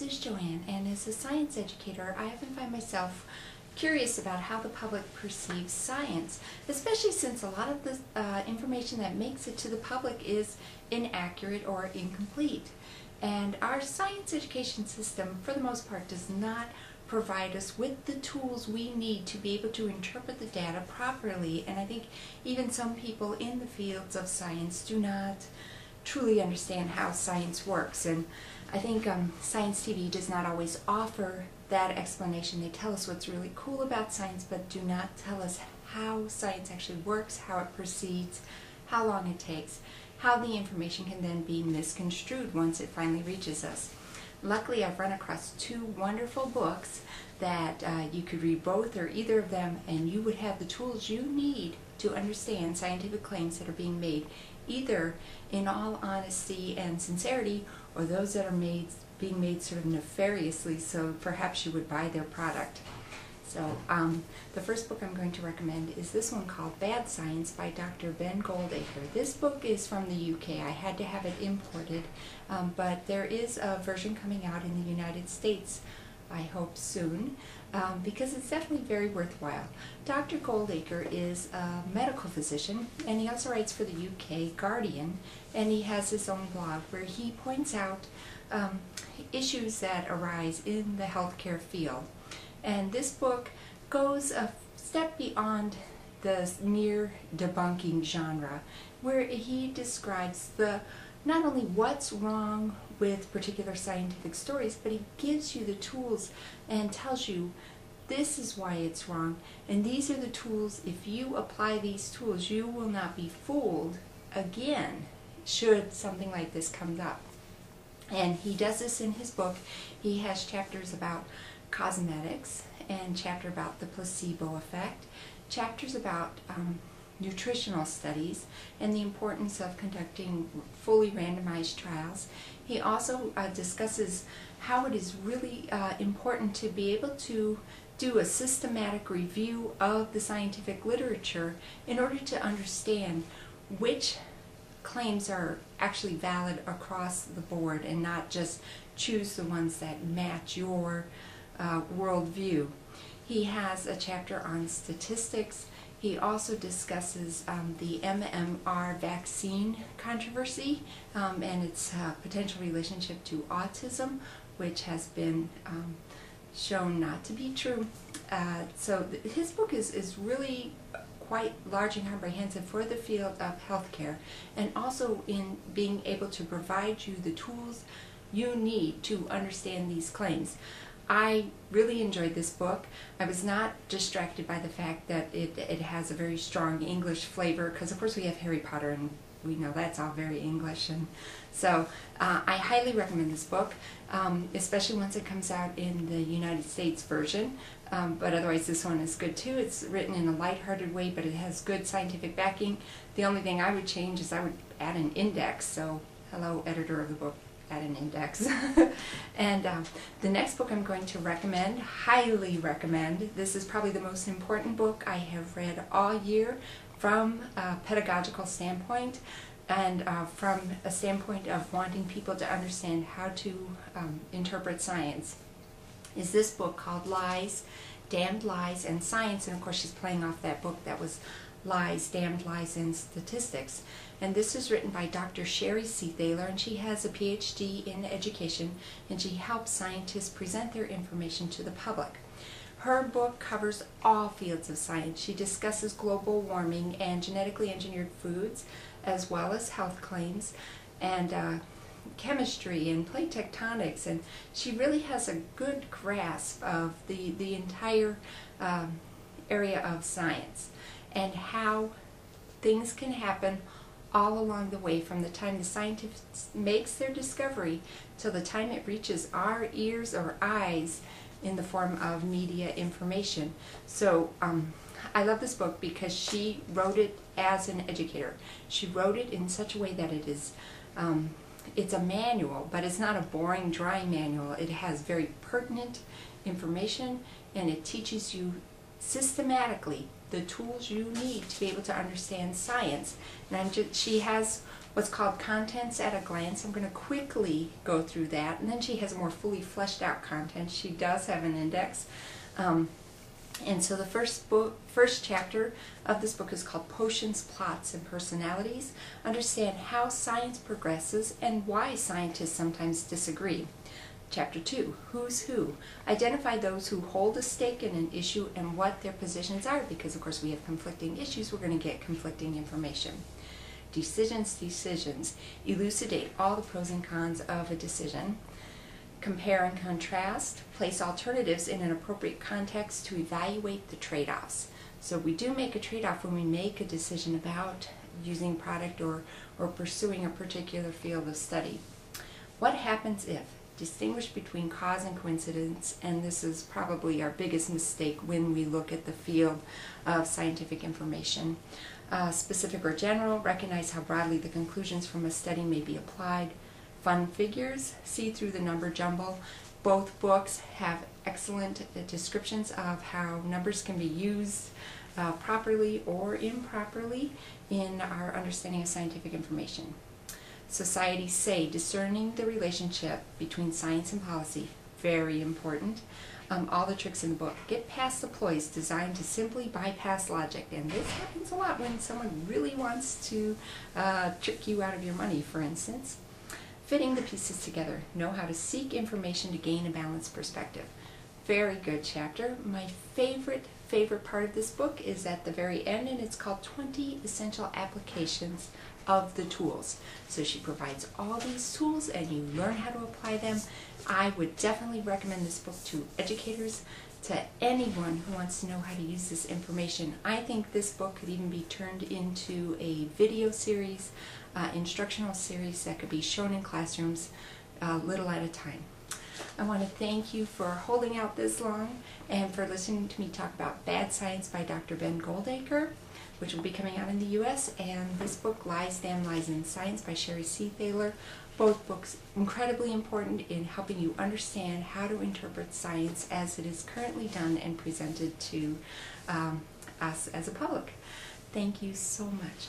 this is Joanne, and as a science educator, I often find myself curious about how the public perceives science, especially since a lot of the uh, information that makes it to the public is inaccurate or incomplete. And our science education system, for the most part, does not provide us with the tools we need to be able to interpret the data properly. And I think even some people in the fields of science do not truly understand how science works. And I think um, Science TV does not always offer that explanation. They tell us what's really cool about science, but do not tell us how science actually works, how it proceeds, how long it takes, how the information can then be misconstrued once it finally reaches us. Luckily, I've run across two wonderful books that uh, you could read both or either of them, and you would have the tools you need to understand scientific claims that are being made, either in all honesty and sincerity, or those that are made being made sort of nefariously, so perhaps you would buy their product. So um, the first book I'm going to recommend is this one called Bad Science by Dr. Ben Goldacre. This book is from the UK. I had to have it imported, um, but there is a version coming out in the United States, I hope soon, um, because it's definitely very worthwhile. Dr. Goldacre is a medical physician, and he also writes for the UK Guardian, and he has his own blog where he points out um, issues that arise in the healthcare field. And this book goes a step beyond the mere debunking genre, where he describes the not only what's wrong with particular scientific stories, but he gives you the tools and tells you this is why it's wrong, and these are the tools, if you apply these tools, you will not be fooled again should something like this come up. And he does this in his book. He has chapters about cosmetics and chapter about the placebo effect, chapters about um, nutritional studies and the importance of conducting fully randomized trials. He also uh, discusses how it is really uh, important to be able to do a systematic review of the scientific literature in order to understand which claims are actually valid across the board and not just choose the ones that match your uh, worldview. He has a chapter on statistics. He also discusses um, the MMR vaccine controversy um, and its uh, potential relationship to autism, which has been um, shown not to be true. Uh, so his book is, is really quite large and comprehensive for the field of healthcare and also in being able to provide you the tools you need to understand these claims. I really enjoyed this book. I was not distracted by the fact that it, it has a very strong English flavor because of course we have Harry Potter and we know that's all very English. And so uh, I highly recommend this book, um, especially once it comes out in the United States version. Um, but otherwise, this one is good too. It's written in a light-hearted way, but it has good scientific backing. The only thing I would change is I would add an index. So, hello, editor of the book, add an index. and um, the next book I'm going to recommend, highly recommend. This is probably the most important book I have read all year from a pedagogical standpoint and uh, from a standpoint of wanting people to understand how to um, interpret science is this book called Lies, Damned Lies, and Science. And of course, she's playing off that book that was Lies, Damned Lies, and Statistics. And this is written by Dr. Sherry Seethaler, and she has a PhD in education, and she helps scientists present their information to the public. Her book covers all fields of science. She discusses global warming and genetically engineered foods, as well as health claims, and uh, chemistry and plate tectonics, and she really has a good grasp of the, the entire um, area of science and how things can happen all along the way from the time the scientist makes their discovery till the time it reaches our ears or eyes in the form of media information. So um, I love this book because she wrote it as an educator. She wrote it in such a way that it is um, it's a manual, but it's not a boring, dry manual. It has very pertinent information and it teaches you systematically the tools you need to be able to understand science. And just, she has what's called Contents at a Glance. I'm going to quickly go through that. And then she has more fully fleshed out content. She does have an index. Um, and so the first book, first chapter of this book is called Potions, Plots, and Personalities. Understand how science progresses and why scientists sometimes disagree. Chapter 2, Who's Who? Identify those who hold a stake in an issue and what their positions are because of course we have conflicting issues, we're going to get conflicting information. Decisions, decisions. Elucidate all the pros and cons of a decision compare and contrast, place alternatives in an appropriate context to evaluate the trade-offs. So we do make a trade-off when we make a decision about using product or, or pursuing a particular field of study. What happens if? Distinguish between cause and coincidence, and this is probably our biggest mistake when we look at the field of scientific information. Uh, specific or general, recognize how broadly the conclusions from a study may be applied fun figures, see through the number jumble. Both books have excellent descriptions of how numbers can be used uh, properly or improperly in our understanding of scientific information. Society say discerning the relationship between science and policy, very important. Um, all the tricks in the book. Get past the ploys designed to simply bypass logic. And this happens a lot when someone really wants to uh, trick you out of your money, for instance. Fitting the pieces together. Know how to seek information to gain a balanced perspective. Very good chapter. My favorite, favorite part of this book is at the very end, and it's called 20 Essential Applications of the Tools. So she provides all these tools, and you learn how to apply them. I would definitely recommend this book to educators, to anyone who wants to know how to use this information. I think this book could even be turned into a video series, uh, instructional series that could be shown in classrooms uh, little at a time. I want to thank you for holding out this long and for listening to me talk about Bad Science by Dr. Ben Goldacre, which will be coming out in the U.S., and this book, Lies, Damn Lies in Science by Sherry Seethaler. both books incredibly important in helping you understand how to interpret science as it is currently done and presented to um, us as a public. Thank you so much.